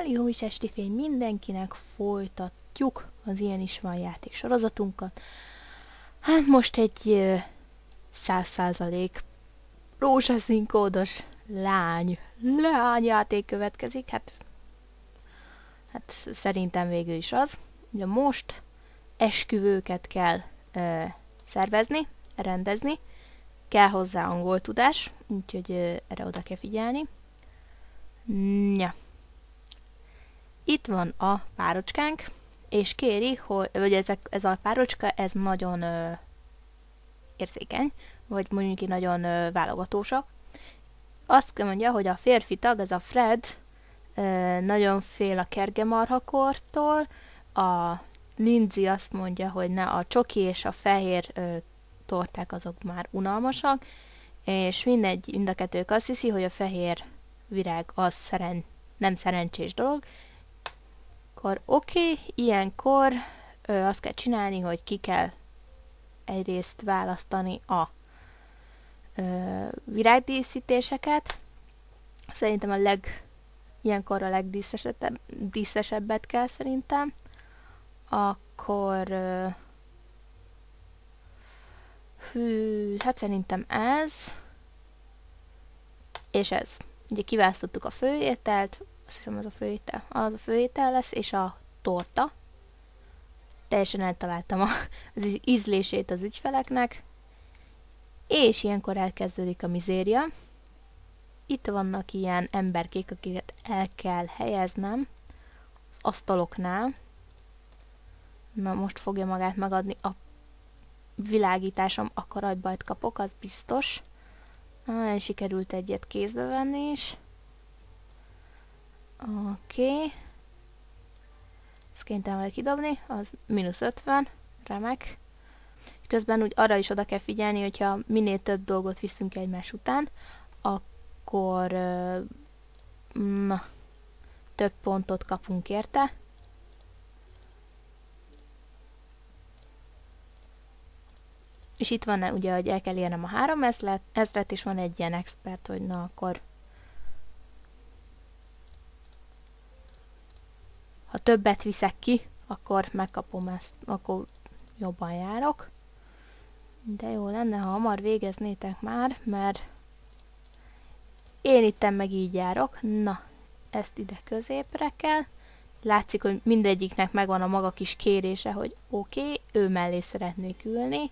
Jali Hóis Esti Fény mindenkinek folytatjuk az Ilyen is van játék sorozatunkat. Hát most egy száz százalék rózsaszín kódos lány, lány játék következik, hát, hát szerintem végül is az. Ugye most esküvőket kell ö, szervezni, rendezni, kell hozzá angol tudás, úgyhogy ö, erre oda kell figyelni. Ja. Itt van a párocskánk, és kéri, hogy, vagy ezek, ez a párocska, ez nagyon ö, érzékeny, vagy mondjuk így nagyon ö, válogatósak. Azt mondja, hogy a férfi tag, ez a Fred, ö, nagyon fél a kergemarhakortól, a Lindsay azt mondja, hogy ne, a csoki és a fehér ö, torták azok már unalmasak, és mindegy, mind a kettők azt hiszi, hogy a fehér virág az szeren, nem szerencsés dolog, akkor oké, okay, ilyenkor ö, azt kell csinálni, hogy ki kell egyrészt választani a ö, virágdíszítéseket. Szerintem a leg, ilyenkor a legdíszesebbet kell szerintem. Akkor ö, hű, hát szerintem ez és ez. Ugye kiválasztottuk a főételt, azt hiszem az a főétel, az a főétel lesz, és a torta. Teljesen eltaláltam a, az ízlését az ügyfeleknek. És ilyenkor elkezdődik a mizéria. Itt vannak ilyen emberkék, akiket el kell helyeznem az asztaloknál. Na, most fogja magát megadni a világításom, akkor agybajt kapok, az biztos. Ah, sikerült egyet kézbe venni is. Oké. Okay. Ezt kénytelen vagy kidobni, az mínusz 50, remek. Közben úgy arra is oda kell figyelni, hogyha minél több dolgot viszünk egymás után, akkor na, több pontot kapunk érte. És itt van ugye, hogy el kell érnem a három ezlet, ezlet, és van egy ilyen expert, hogy na akkor ha többet viszek ki, akkor megkapom ezt, akkor jobban járok. De jó lenne, ha hamar végeznétek már, mert én itten meg így járok. Na, ezt ide középre kell. Látszik, hogy mindegyiknek megvan a maga kis kérése, hogy oké, okay, ő mellé szeretnék ülni.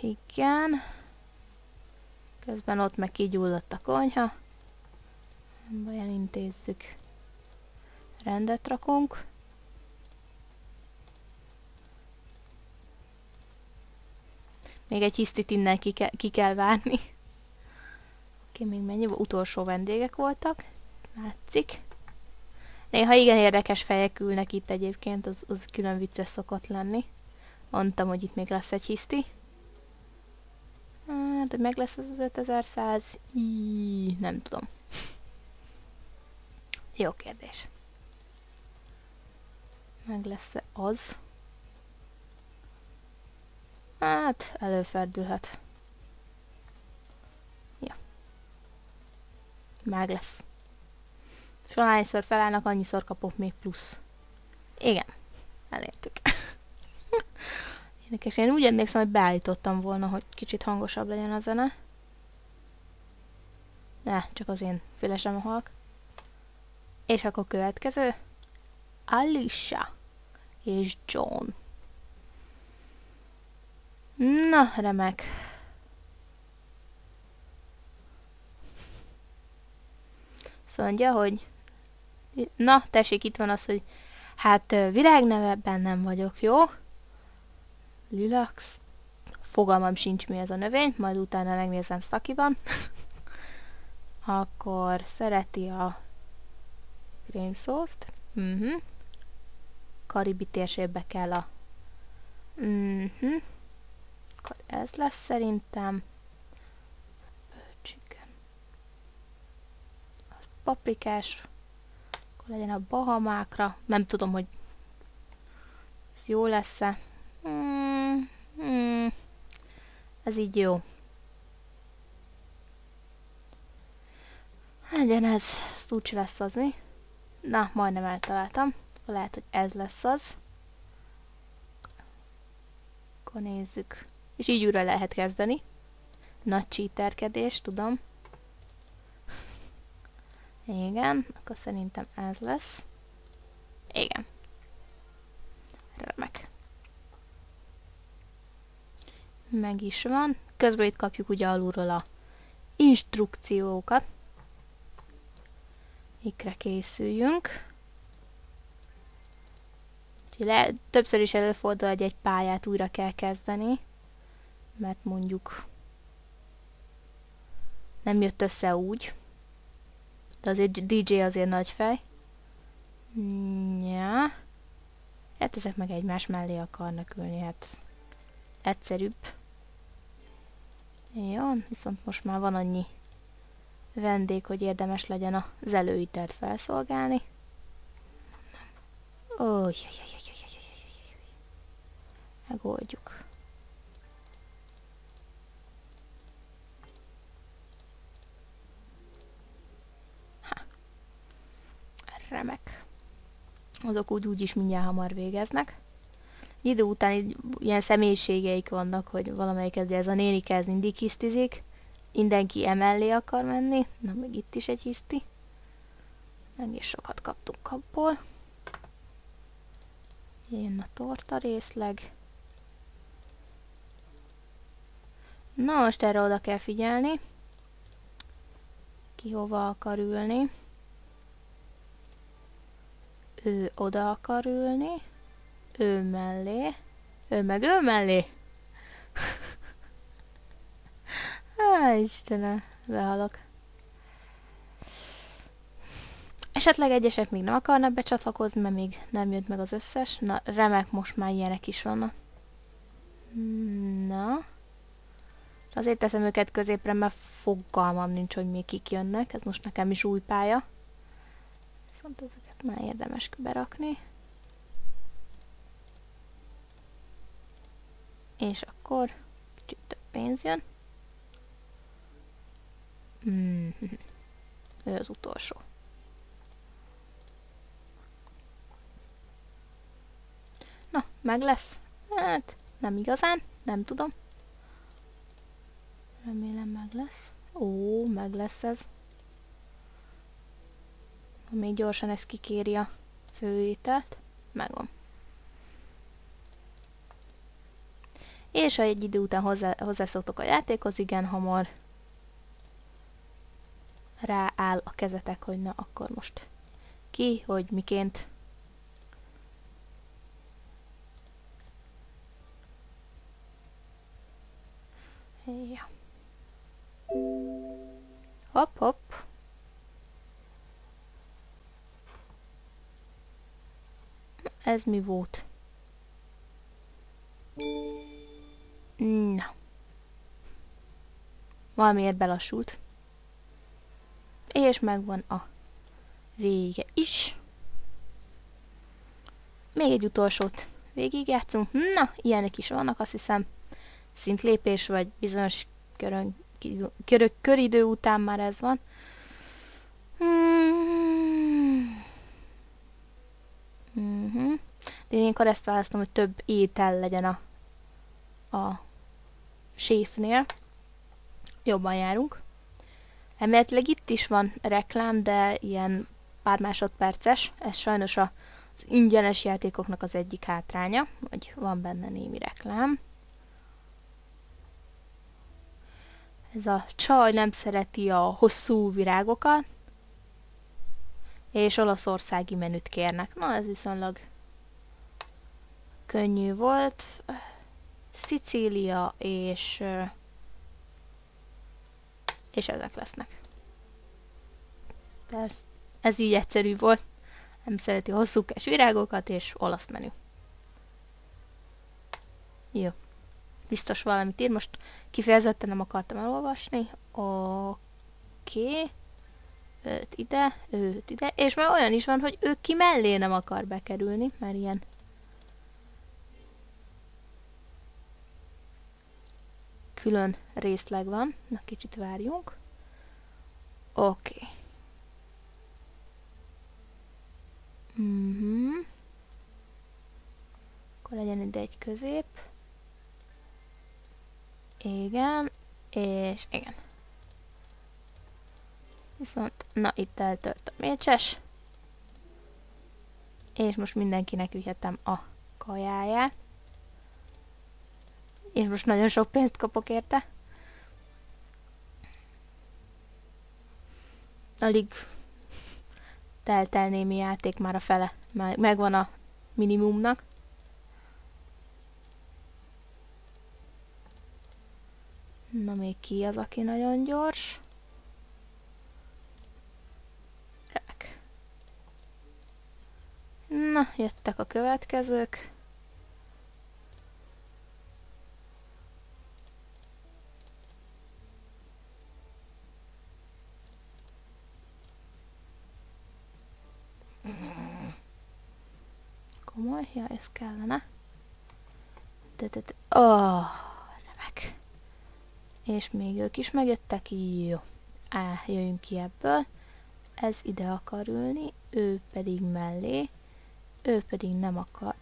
Igen. Közben ott meg kigyulladt a konyha. Baj, elintézzük. Rendet rakunk. Még egy hisztit innen ki, ke ki kell várni. Oké, még mennyi? Utolsó vendégek voltak. Látszik. Néha igen érdekes fejek ülnek itt egyébként, az, az külön vicces szokott lenni. Mondtam, hogy itt még lesz egy hiszti. Hát, meg lesz az 5100? Íííí, nem tudom. Jó kérdés. Meg lesz-e az? Hát, előfordulhat. Ja. Meg lesz. És ahányszor felállnak, annyiszor kapok még plusz. Igen. Elértük. Érdekes, én úgy emlékszem, hogy beállítottam volna, hogy kicsit hangosabb legyen a zene. Ne, csak az én fülesem a halk. És akkor következő. Alicia és John. Na, remek. Mondja, hogy na, tessék, itt van az, hogy hát virágnevebben nem vagyok, jó? Lilax. Fogalmam sincs mi ez a növény, majd utána megnézem szakiban. Akkor szereti a cream sauce-t. Uh -huh. Karibi térségbe kell a... Uh mhm. Akkor ez lesz szerintem. Chicken. A paprikás. Akkor legyen a bahamákra. Nem tudom, hogy ez jó lesz-e. Hmm, hmm. Ez így jó. legyen ez. Ezt úgy lesz az mi. Na, majdnem eltaláltam. Lehet, hogy ez lesz az. Akkor nézzük. És így újra lehet kezdeni. Nagy csíterkedés, tudom. Igen, akkor szerintem ez lesz. Igen. Remek. Meg is van. Közben itt kapjuk ugye alulról a instrukciókat. Ikre készüljünk. Le, többször is előfordul, hogy egy pályát újra kell kezdeni, mert mondjuk nem jött össze úgy. De azért DJ azért nagy fej. Ja. Hát ezek meg egymás mellé akarnak ülni, hát egyszerűbb. Jó, viszont most már van annyi vendég, hogy érdemes legyen az előítelt felszolgálni. Ó, megoldjuk. Remek. Azok úgy úgyis mindjárt hamar végeznek. Idő után ilyen személyiségeik vannak, hogy valamelyik ez a néni kezd mindig hisztizik, mindenki emellé akar menni, na meg itt is egy hiszti. Is sokat kaptunk abból. Jön a torta részleg. Na most erre oda kell figyelni. Ki hova akar ülni. Ő oda akar ülni. Ő mellé. Ő meg ő mellé. Há, Istenem, behalok. Esetleg egyesek még nem akarnak becsatlakozni, mert még nem jött meg az összes. Na, remek, most már ilyenek is vannak. Na. Azért teszem őket középre, mert fogalmam nincs, hogy még kik jönnek. Ez most nekem is új pálya. Viszont ezeket már érdemes berakni. És akkor kicsit több pénz jön. Mm. Ő az utolsó. Na, meg lesz. Hát, nem igazán, nem tudom. Remélem meg lesz. Ó, meg lesz ez. Még gyorsan ezt kikéri a főételt. Megvan. És ha egy idő után hozzá, hozzászoktok a játékhoz, igen hamar rááll a kezetek, hogy na akkor most ki, hogy miként. Ja. Hopp, hopp. Ez mi volt? Na. Valamiért belassult. És megvan a vége is. Még egy utolsót végigjátszunk. Na, ilyenek is vannak, azt hiszem. Szintlépés, vagy bizonyos körön, körök, köridő után már ez van. Hmm. Mm-hmm. De én inkább ezt választom, hogy több étel legyen a, a séfnél. Jobban járunk. Emeletileg itt is van reklám, de ilyen pár másodperces. Ez sajnos az ingyenes játékoknak az egyik hátránya, hogy van benne némi reklám. Ez a csaj nem szereti a hosszú virágokat, és olaszországi menüt kérnek. Na, ez viszonylag könnyű volt. Szicília és és ezek lesznek. Persze, ez így egyszerű volt. Nem szereti hosszúkás virágokat és olasz menü. Jó. Biztos valamit ír. Most kifejezetten nem akartam elolvasni. Oké. Őt ide, őt ide. És már olyan is van, hogy ő ki mellé nem akar bekerülni, mert ilyen külön részleg van. Na, kicsit várjunk. Oké. Okay. Mm -hmm. Akkor legyen ide egy közép. Igen, és igen. Viszont, na itt eltört a mécses. És most mindenkinek vihetem a kajáját. És most nagyon sok pénzt kapok érte. Alig telt el némi játék már a fele. Megvan a minimumnak. Na még ki az, aki nagyon gyors? Rák. Na, jöttek a következők. Komoly? Ja, ez kellene. Oh, remek. És még ők is megjöttek. Jó. Á, jöjjünk ki ebből. Ez ide akar ülni, ő pedig mellé. Ő pedig nem akar.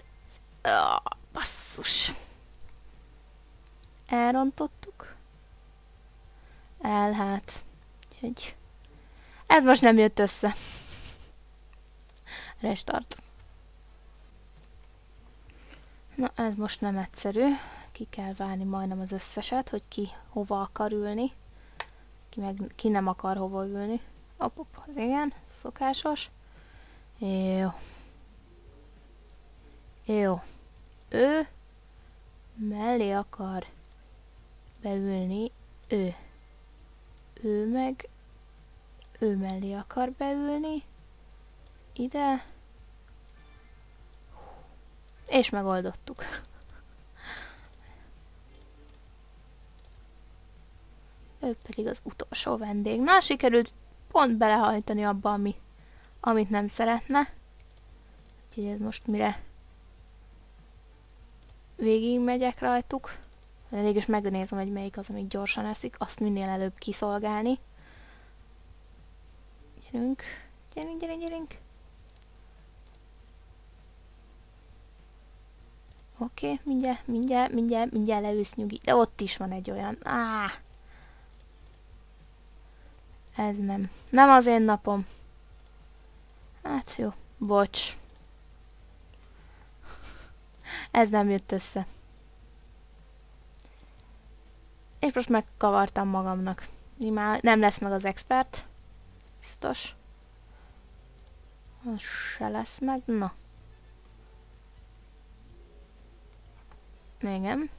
Oh, basszus. Elrontottuk. El hát. Úgyhogy ez most nem jött össze. Restart. Na, ez most nem egyszerű. Ki kell várni majdnem az összeset, hogy ki hova akar ülni. Ki, meg, ki nem akar hova ülni. Op, op, igen, szokásos. Jó. Jó. Ő mellé akar beülni. Ő. Ő meg ő mellé akar beülni. Ide. És megoldottuk. Ő pedig az utolsó vendég. Na, sikerült pont belehajtani abba, ami, amit nem szeretne. Úgyhogy ez most mire végig megyek rajtuk. Elég is megnézem, hogy melyik az, amik gyorsan eszik. Azt minél előbb kiszolgálni. Gyerünk, gyerünk, gyerünk, gyerünk. Oké, okay, mindjárt, mindjárt, mindjárt, mindjárt leülsz nyugi. De ott is van egy olyan. Áh! Ez nem. Nem az én napom. Hát jó, bocs. Ez nem jött össze. És most megkavartam magamnak. Már nem lesz meg az expert. Biztos. Az se lesz meg. Na. Igen.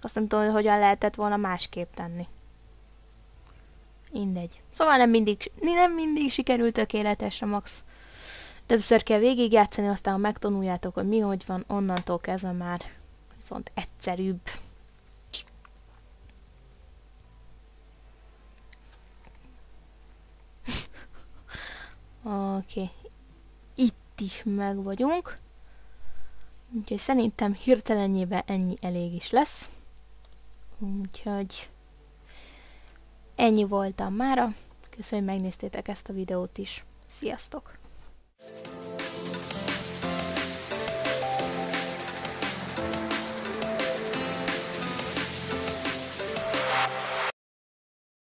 Azt nem tudom, hogy hogyan lehetett volna másképp tenni. Mindegy. Szóval nem mindig, nem mindig sikerült tökéletesre, max. Többször kell végigjátszani, aztán ha megtanuljátok, hogy mi hogy van, onnantól kezdve már viszont egyszerűbb. Oké. Okay. Itt is meg vagyunk. Úgyhogy szerintem hirtelenjében ennyi elég is lesz. Úgyhogy ennyi voltam mára. Köszönöm, hogy megnéztétek ezt a videót is. Sziasztok!